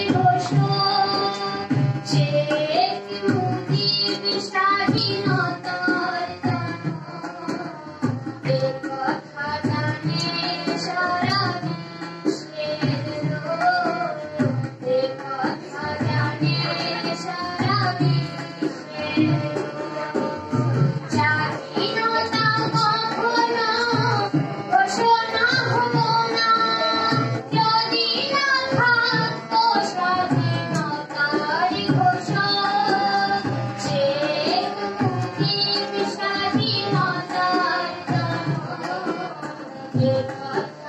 一说。goodbye.